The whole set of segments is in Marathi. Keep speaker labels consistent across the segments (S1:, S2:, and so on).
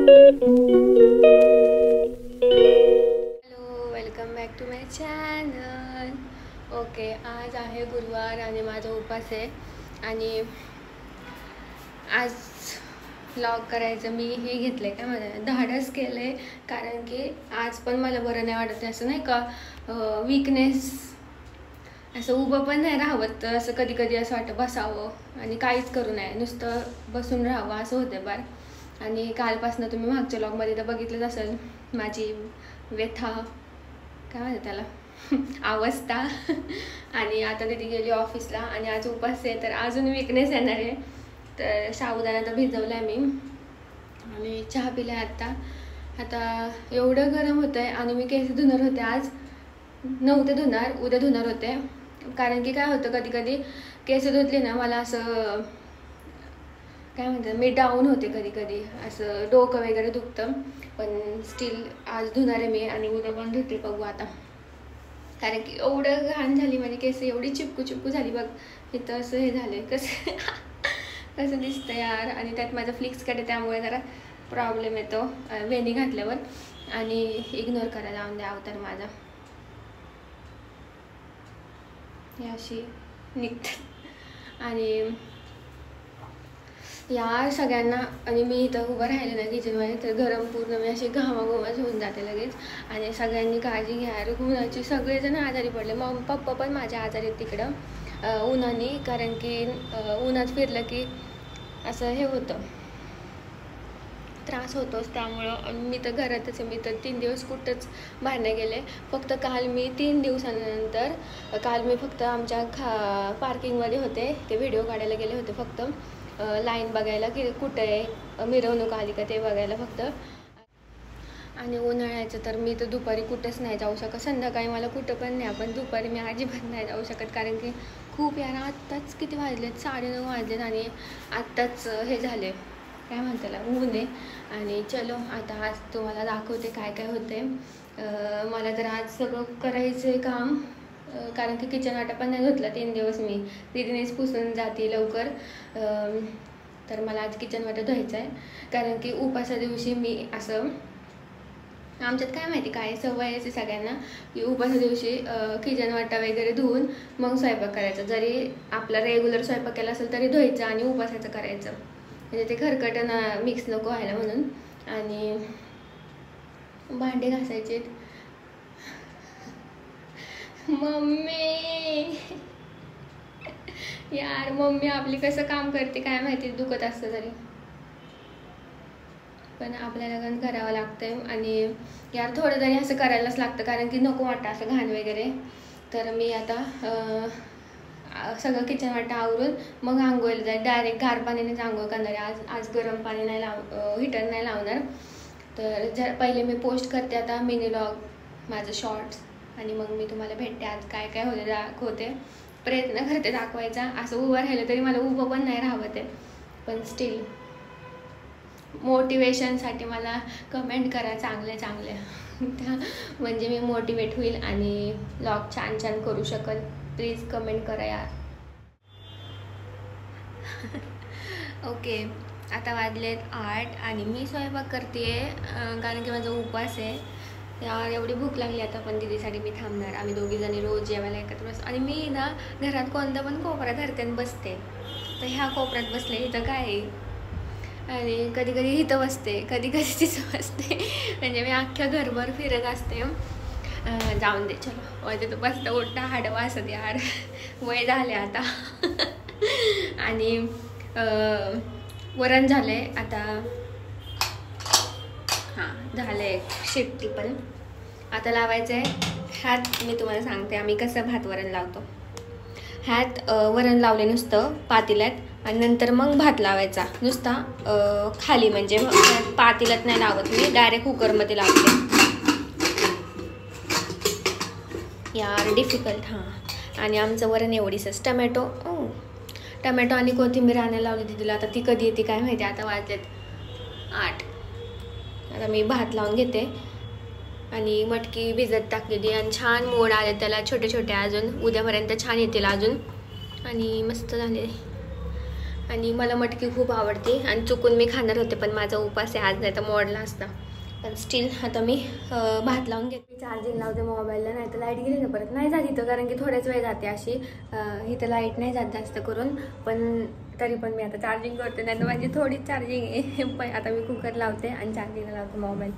S1: Hello welcome back to my channel okay आज आहे गुरुवार आणि माझा उपास आहे. आणि आज ब्लॉग करायचं मी हे घेतलं आहे काय मला धाडस केलं आहे कारण की आज पण मला बरं नाही वाटत असं नाही का? विकनेस असं उभं पण नाही राहावं तर असं कधी कधी असं वाटतं बसावं. आणि काहीच करू नये. नुसतं बसून राहावं असं होतं बार आणि कालपासून तुम्ही मागच्या लॉगमध्ये तर बघितलंच असेल माझी व्यथा. काय म्हणतात त्याला? अवस्था. आणि आता तिथे गेली ऑफिसला आणि आज उपास आहे तर अजून विकनेस येणार आहे. तर साबुदाणा तर भिजवला आहे मी. आणि चहा पिला आत्ता. आता एवढं गरम होतं आहे आणि मी केस धुणार होते आज. नऊ ते धुणार उद्या धुणार होते. कारण की काय होतं कधी कधी केस धुतले ना मला असं काय म्हणतात मी डाऊन होते कधी कधी असं डोकं वगैरे दुखतं. पण स्टील आज धुणार आहे मी आणि उद्या पण धुते बघू आता. कारण की एवढं घाण झाली माझी केस एवढी चिपकू चिपकू झाली बघ. इथं असं हे झालं कसं कसं दिसतं यार. आणि त्यात माझं फ्लिक्सकडे त्यामुळे जरा प्रॉब्लेम येतो. वेणी घातल्यावर. आणि इग्नोर करायला लावून द्या अवतार माझा. अशी निघतात आणि या सगळ्यांना आणि मी इथं उभं राहिले ना किचनमध्ये तर गरम पूर्ण मी अशी घामाघुमाच होऊन जाते लगेच. आणि सगळ्यांनी काळजी घ्या. उन्हाची सगळेजण आजारी पडले. मग पप्पा पण माझ्या आजारी आहेत तिकडं. उन्हाने कारण की उन्हात फिरलं की असं हे होतं. त्रास होतोच त्यामुळं. मी तर घरातच आहे. मी तर तीन दिवस कुठंच बाहेर नाही गेले. फक्त काल मी तीन दिवसानंतर काल मी फक्त आमच्या खा पार्किंगमध्ये होते. ते व्हिडिओ काढायला गेले होते फक्त. लाईन बघायला की कुठं आहे? मिरवणूक आली का ते बघायला फक्त. आणि उन्हाळ्याचं तर मी तर दुपारी कुठंच नाही जाऊ शकत. संध्याकाळी मला कुठं पण नाही पण दुपारी मी अजिबात नाही जाऊ शकत. कारण की खूप यार आत्ताच किती वाजलेत? साडेनऊ वाजलेत आणि आत्ताच हे झाले. काय म्हणताला ऊन आहे. आणि चलो आता आज तुम्हाला दाखवते काय काय होते मला तर आज सगळं करायचं आहे काम. कारण की किचन वाटा पण नाही धुतला तीन दिवस मी. दीदीनेच पुसून जाते लवकर. तर मला आज किचन वाटा धुवायचं आहे. कारण की उपासा दिवशी मी असं आमच्यात काय माहिती काय सवय आहे सगळ्यांना की उपासा दिवशी किचन वाटा वगैरे धुवून मग स्वयंपाक करायचा. जरी आपला रेग्युलर स्वयंपाक केला असेल तरी धुवायचं आणि उपासाचं करायचं. म्हणजे ते खरकटं मिक्स नको व्हायला म्हणून. आणि भांडे घासायचे मम्मी. यार मम्मी आपली कसं काम करते काय माहिती दुखत असतं तरी. पण आपल्याला पण करावं लागतंय आणि यार थोडं तरी असं करायलाच लागतं कारण की नको वाटतं असं घाण वगैरे. तर मी आता सगळं किचन वाटा आवरून मग आंघोळीला जाईल. डायरेक्ट गार पाण्यानेच आंघोळ करणार आहे. आज आज गरम पाणी नाही लाव हिटर नाही लावणार. तर जर पहिले मी पोस्ट करते आता मिनी लॉग माझं शॉर्ट्स आणि मग मी तुम्हाला भेटते. आज काय काय होते दाखवते प्रयत्न करते दाखवायचा. असं उभं राहिलं तरी मला उभं पण नाही राहावं ते. पण स्टील मोटिवेशनसाठी मला कमेंट करा चांगले चांगले. त्या म्हणजे मी मोटिवेट होईल आणि लॉक छान छान करू शकल. प्लीज कमेंट करा यार. ओके आता वाजलेत आठ आणि मी स्वयंपाक करते कारण की माझा उपवास आहे. यार एवढी भूक लागली आता पण दिदीसाठी मी थांबणार. आम्ही दोघी जणी रोज जेवायला एकत्र बस आणि मी ना घरात कोणता पण कोपरा धरते बसते. तर ह्या कोपऱ्यात बसले इथं काय आहे? आणि कधी कधी इथं बसते कधी कधी तिथं बसते. म्हणजे मी अख्ख्या घरभर फिरत असते. जाऊन दे चलो. वय तर बसता उठता हाडवा असत यार. वय झाले आता. आणि वरण झाले आता झालं आहे शेपटी पण. आता लावायचं आहे. ह्यात मी तुम्हाला सांगते आम्ही कसं भात वरण लावतो. ह्यात वरण लावले नुसतं पातेल्यात आणि नंतर मग भात लावायचा. नुसता खाली म्हणजे पातेल्यात नाही लावत मी डायरेक्ट कुकरमध्ये लावते. यार डिफिकल्ट हां. आणि आमचं वरण एवढीच टमॅटो टमॅटो आणि कोथिंबीर आणायला लावली दिदीला आता ती कधी येते काय माहिती? आता वाजलेत आठ. आता मी भात लावून घेते. आणि मटकी भिजत टाकलेली आणि छान मोड आले त्याला छोटे छोटे अजून. उद्यापर्यंत छान येतील अजून. आणि मस्त झाले. आणि मला मटकी खूप आवडते. आणि चुकून मी खाणार होते पण माझा उपास आहे आज नाही तर मोडला असता. पण स्टील आता मी भात लावून घेते. चार्जिंग लावते मोबाईलला नाही तर लाइट गेली ना परत. नाही जात इथं कारण की थोड्याच वेळ जाते अशी. इथं लाइट नाही जात जास्त करून. पण तरी पण मी आता चार्जिंग करते. नाही तर माझी थोडीच चार्जिंग आहे. पण आता मी कुकर लावते आणि चार्जिंगला लावते मोबाईल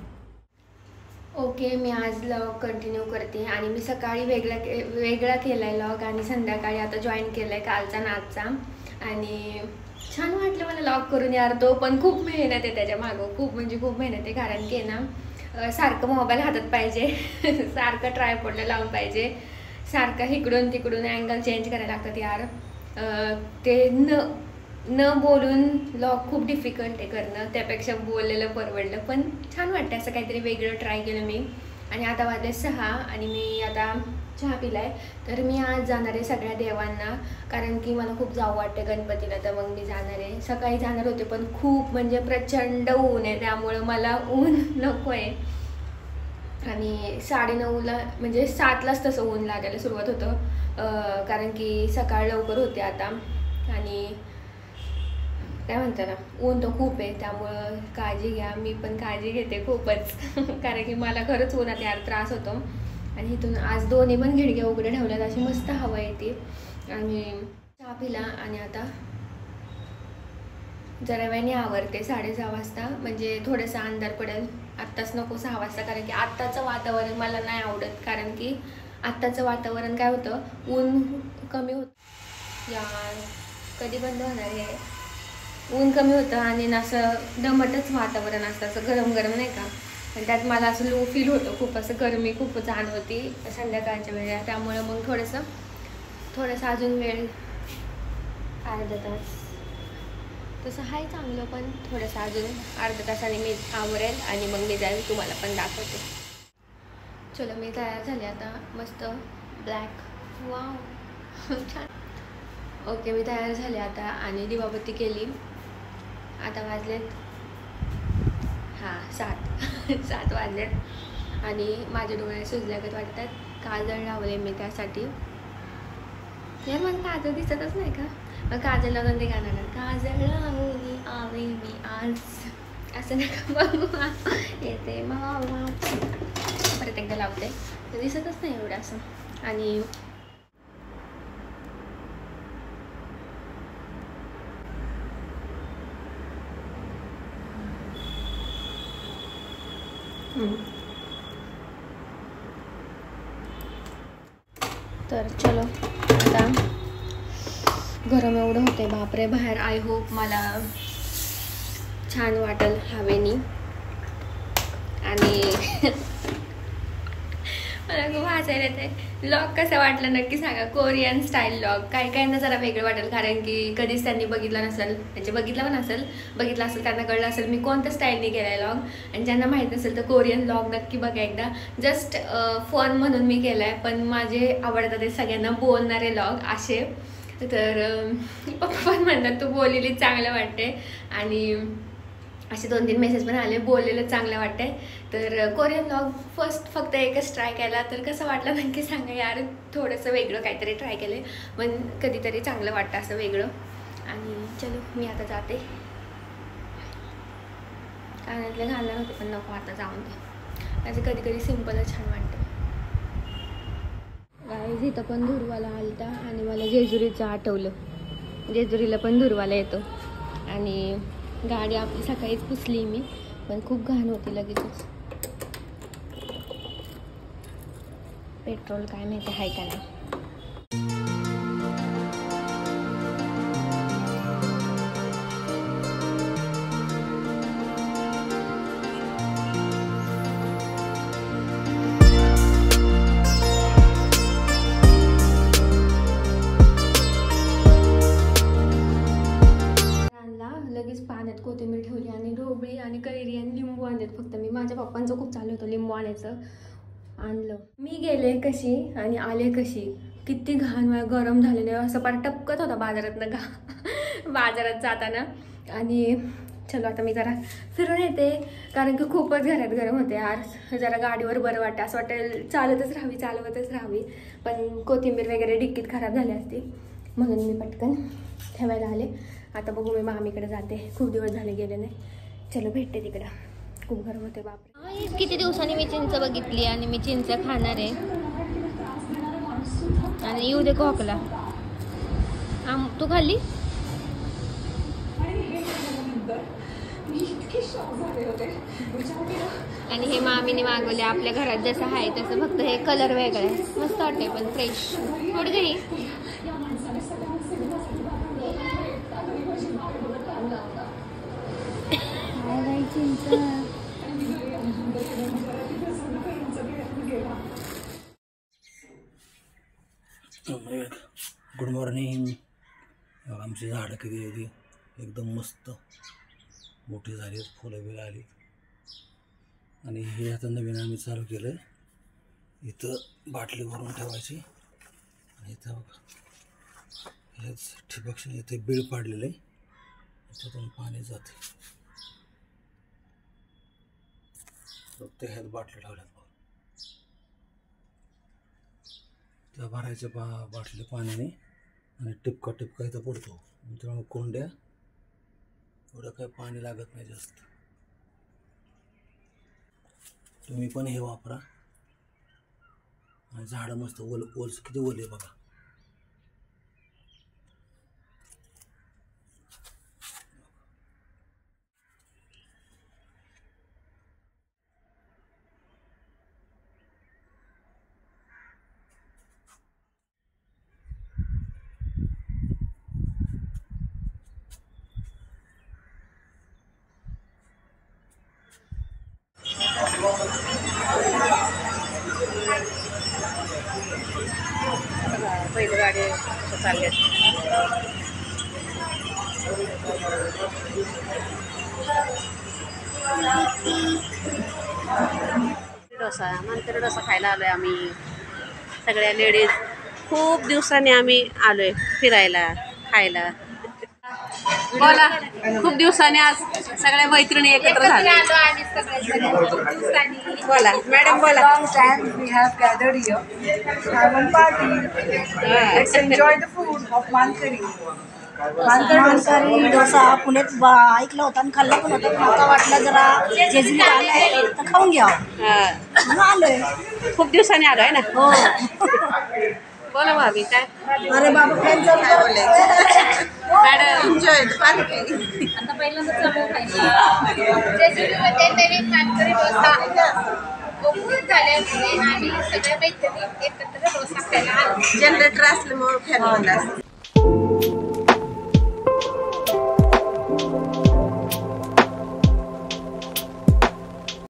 S1: ओके मी आज लॉग कंटिन्यू करते. आणि मी सकाळी वेगळा के वेगळा केला आहे लॉग आणि संध्याकाळी आता जॉईन केला आहे कालचा नाचचा आणि छान वाटलं मला लॉक करून यार तो पण खूप मेहनत आहे त्याच्या मागं खूप म्हणजे खूप मेहनत आहे कारण की ना सारखं मोबाईल हातात पाहिजे सारखं ट्रायपॉडला लावून पाहिजे सारखं इकडून तिकडून अँगल चेंज करायला लागतात यार. ते न न बोलून लॉक खूप डिफिकल्ट आहे करणं त्यापेक्षा बोललेलं परवडलं पण छान वाटतं असं काहीतरी वेगळं ट्राय केलं मी. आणि आता वाजले सहा आणि मी आता चहा पिलाय तर मी आज जाणार आहे सगळ्या देवांना. कारण की मला खूप जाऊ वाटते गणपतीला तर मग मी जाणार आहे. सकाळी जाणार होते पण खूप म्हणजे प्रचंड ऊन आहे. त्यामुळं मला ऊन नको आहे आणि साडेनऊला म्हणजे सातलाच तसं ऊन लागायला सुरुवात होतं. कारण की सकाळ लवकर होते आता. आणि काय म्हणता ना ऊन तर खूप आहे. त्यामुळं काळजी घ्या. मी पण काळजी घेते खूपच. कारण की मला खरंच उन्हात यार त्रास होतो. आणि इथून आज दोन्ही पण खिडक्या उघड्या ठेवल्यात. अशी मस्त हवा येते. आणि चहा पिला आणि आता जरा वेळाने आवरते. साडेसहा वाजता. म्हणजे थोडासा अंधार पडेल. आत्ताच नको सहा वाजता कारण की आत्ताचं वातावरण मला नाही आवडत. कारण की आत्ताचं वातावरण काय होतं? ऊन कमी होत. या कधी बंद होणार आहे ऊन कमी होतं आणि असं दमटच वातावरण असतं. असं गरम गरम नाही का? आणि त्यात मला असं लो फील होतं. खूप असं गरमी खूप जाणवती संध्याकाळच्या वेळेला. त्यामुळं मग थोडंसं थोडंसं अजून वेळ अर्धा तास. तसं आहे चांगलं पण थोडंसं अजून अर्ध्या तासाने मी आवरेल आणि मग मी जाईल तुम्हाला पण दाखवते. चलो मी तयार झाले आता. मस्त ब्लॅक वाव छान. ओके मी तयार झाले आता आणि दिवाबत्ती केली. आता वाजलेत हां सात. सात वाजलेत. आणि माझ्या डोळे सुजल्यागत वाटतात. काजळ लावले मी त्यासाठी. यार मला काजळ दिसतच नाही का? मग काजळ लावून ते गाणं गाणं. काजळ लावली आवे मी आज. असं नका बघू येते मावा परत एकदा लावते. दिसतच नाही एवढं असं. आणि तर चलो आता गरम एवढं होते बापरे बाहेर आय होप मला छान वाटेल हवेनी. आणि मला खूप हसायला येते लॉग कसं वाटलं नक्की सांगा. कोरियन स्टाईल लॉग काही काहींना जरा वेगळं वाटेल. कारण की कधीच त्यांनी बघितलं नसेल. म्हणजे बघितलं पण असेल. बघितलं असेल त्यांना कळलं असेल मी कोणत्या स्टाईलने केलाय लॉग आणि ज्यांना माहीत नसेल तर कोरियन लॉग नक्की बघा एकदा. जस्ट फन म्हणून मी केलाय. पण माझे आवडतात ते सगळ्यांना बोलणारे लॉग असे. तर पप्पा पण म्हणतात तू बोललेली चांगलं वाटते आणि असे दोन तीन मेसेज पण आले बोललेलं चांगलं वाटतंय. तर कोरियन ब्लॉग फर्स्ट फक्त एकच ट्राय केला. तर कसं वाटलं नक्की सांगा. यार थोडंसं वेगळं काहीतरी ट्राय केलं पण कधीतरी चांगलं वाटतं असं वेगळं. आणि चलो मी आता जाते. कानातले घालणार होते पण नको आता जाऊन दे. असं कधी कधी सिम्पलच छान वाटतं. गाईज इथं पण धुरवाला आलता आणि मला जेजुरीचं आठवलं. जेजुरीला पण धुरवाला येतो. आणि गाडी आपली सकाळीच पुसली मी पण खूप घाण होती लगेचच. पेट्रोल काय माहिती आहे का नाही? चालू होतं लिंबू आणायचं आणलं. मी गेले कशी आणि आले कशी? किती घाण वेळा गरम झालेले असं पार टपकत होता बाजारातनं घा बाजारात जाताना. आणि चलो आता मी जरा फिरून येते. कारण की खूपच घरात गरम होते यार. जरा गाडीवर बरं वाटतं. असं वाटेल चालतच राहावी चालवतच राहावी. पण कोथिंबीर वगैरे डिक्कीत खराब झाली असती. म्हणून मी पटकन ठेवायला आले. आता बघू मी मामीकडे जाते. खूप दिवस झाले गेले नाही. चलो भेटते तिकडं. खूप गरम होते बाप किती दिवसांनी मी चिंच बघितली आणि मी चिंच खाणार आहे. आणि येऊ दे खोकला. आम तू खाल्ली? आणि हे मामीने मागवले आपल्या घरात जसं आहे तसं फक्त हे कलर वेगळं आहे. मस्त वाटते पण फ्रेश थोडी घरी
S2: गुड मॉर्निंग. आमची झाडं किती आहे एकदम मस्त. मोठी झाली आहेत फुलं बिलं आली. आणि हे आता नवीन आम्ही चालू केलं आहे इथं बाटली भरून ठेवायची. आणि इथं बघा. हेच ठिबक इथे बिळ पाडलेलं आहे. त्याच्यातून पाणी जाते फक्त ह्यात बाटल्या ठेवल्यात बघा त्या भरायच्या बा बाटल्या पाण्याने आणि टिपका टिपका इथं पडतो. त्यामुळे कोंड्या एवढं काही पाणी लागत नाही जास्त. तुम्ही पण हे वापरा. आणि झाडं मस्त ओल ओलस किती ओले बघा.
S3: चालले. डोसा मंत्री डोसा खायला आलोय आम्ही. सगळ्या लेडीज खूप दिवसांनी आम्ही आलोय फिरायला खायला. बोला. खूप दिवसांनी आज सगळ्या मैत्रिणी एकत्र झाल्या. बोला. मॅडम बोला.
S4: Long time we have gathered here. Have one party. Let's enjoy the food of Mankari.
S5: मांसाहारी डोसा पुण्यात ब- ऐकलं होतं आणि खाल्लं पण होतं. पण आता वाटलं जरा जेजुरीत आलंय तर खाऊन घ्या.
S3: हा.
S5: म्हणून आलोय.
S3: खूप दिवसांनी आलोय ना?
S5: हो.
S3: बोला भाभी काय?
S5: अरे बाबा
S3: मॅडम.
S1: नवीन डोसा ओपन झाल्यामुळे आम्ही सगळ्या मैत्रिणी एकत्र डोसा खायला आलो
S3: जनरेटर असल्यामुळे फॅन बंद असते